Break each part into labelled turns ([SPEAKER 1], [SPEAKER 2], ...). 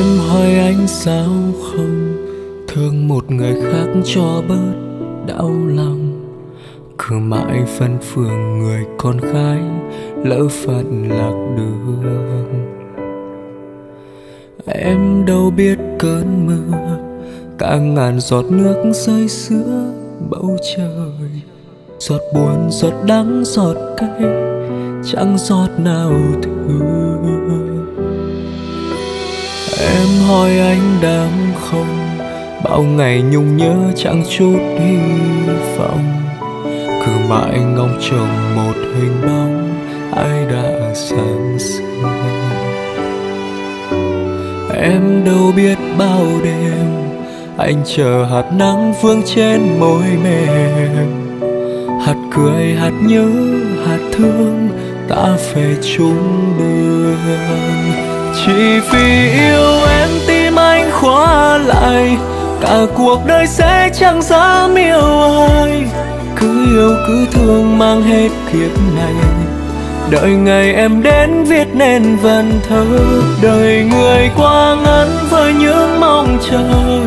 [SPEAKER 1] em hỏi anh sao không? Thương một người khác cho bớt đau lòng. Cứ mãi phân phường người con gái, lỡ phận lạc đường. Em đâu biết cơn mưa, cả ngàn giọt nước rơi giữa bầu trời. Giọt buồn, giọt đắng, giọt cay, chẳng giọt nào thương em hỏi anh đang không? Bao ngày nhung nhớ chẳng chút hy vọng. Cứ mãi ngóng trông một hình bóng, ai đã sáng sớm em đâu biết bao đêm, anh chờ hạt nắng vương trên môi mềm. Hạt cười, hạt nhớ, hạt thương, ta về chung đường chỉ vì yêu lại. Cả cuộc đời sẽ chẳng dám yêu ai. Cứ yêu, cứ thương mang hết kiếp này. Đợi ngày em đến viết nên vần thơ. Đời người qua ngắn với những mong chờ.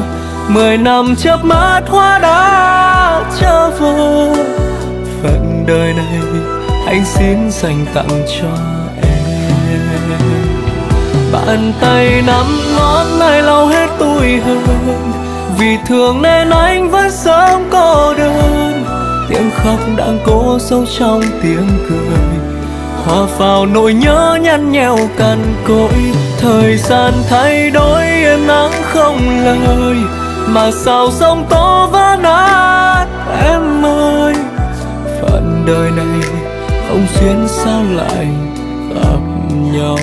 [SPEAKER 1] Mười năm chớp mắt hoa đã trở vơ phận đời này anh xin dành tặng cho em. Bàn tay nắm ngón này lau hết vì thương nên anh vẫn sống cô đơn. Tiếng khóc đang cố sâu trong tiếng cười. Hòa vào nỗi nhớ nhăn nheo cằn cỗi. Thời gian thay đổi yên nắng không lời. Mà sao sông tố vỡ nát? Em ơi, phận đời này không xuyến sao lại gặp nhau?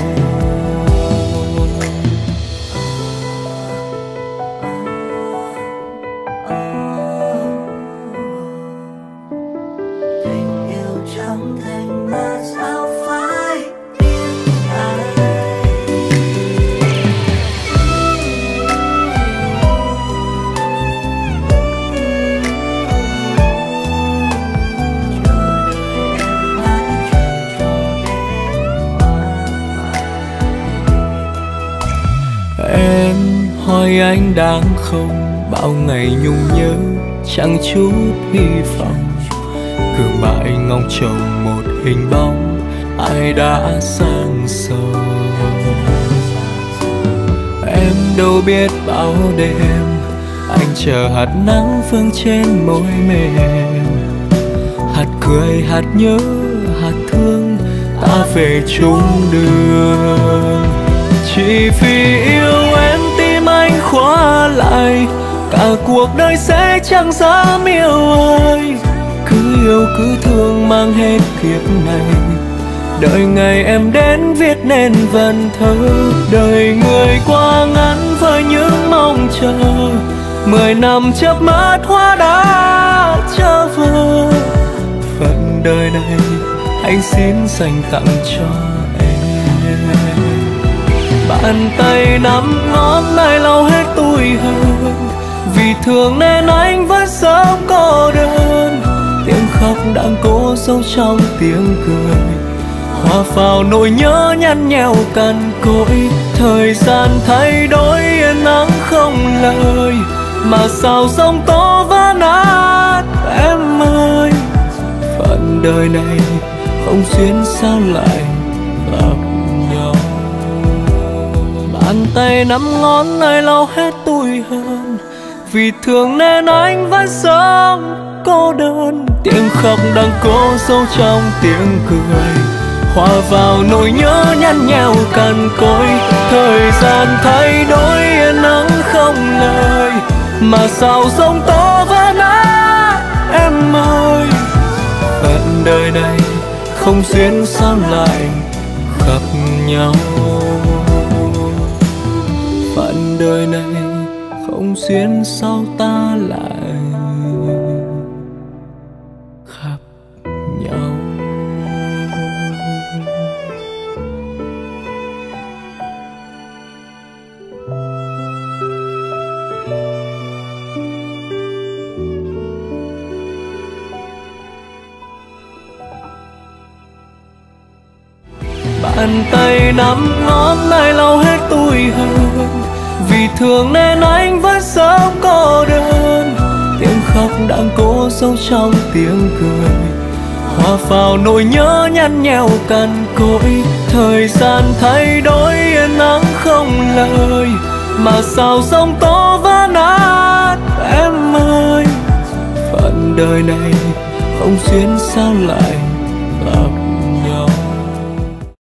[SPEAKER 1] Hỏi anh đang không bao ngày nhung nhớ, chẳng chút hy vọng. Cứ mãi ngóng trông một hình bóng, ai đã sang sầu em đâu biết bao đêm, anh chờ hạt nắng vương trên môi mềm. Hạt cười, hạt nhớ, hạt thương, ta về chung đường. Chỉ vì yêu à cuộc đời sẽ chẳng dám yêu ai. Cứ yêu, cứ thương mang hết kiếp này. Đợi ngày em đến viết nên vần thơ. Đời người qua ngắn với những mong chờ. Mười năm chớp mắt hoa đã trở vơ phận đời này anh xin dành tặng cho bàn tay nắm ngón tay lau hết tủi hờn vì thương nên anh vẫn sống cô đơn. Tiếng khóc đang cố giấu trong tiếng cười. Hòa vào nỗi nhớ nhăn nheo cằn cỗi. Thời gian thay đổi yên nắng không lời. Mà sao sông tố vỡ nát, em ơi? Phận đời này không duyên sao lại gặp nhau? bàn tay nắm ngón, ai lau hết tôi hơn vì thương nên anh vẫn sống, cô đơn. Tiếng khóc đang cố giấu trong tiếng cười. Hòa vào nỗi nhớ nhăn nheo cằn cỗi. Thời gian thay đổi yên nắng không lời. Mà sao sông tố vẫn á em ơi. Phận đời này không duyên sao lại gặp nhau? Phận đời này không xuyên sau ta lại gặp nhau. Bàn tay nắm ngón tay lau hết tôi hơn? Vì thương nên anh vẫn sống cô đơn. Tiếng khóc đang cố giấu trong tiếng cười. Hòa vào nỗi nhớ nhăn nheo cằn cỗi. Thời gian thay đổi, yên nắng không lời. Mà sao sông tố vỡ nát, em ơi? Phận đời này, không duyên sao lại.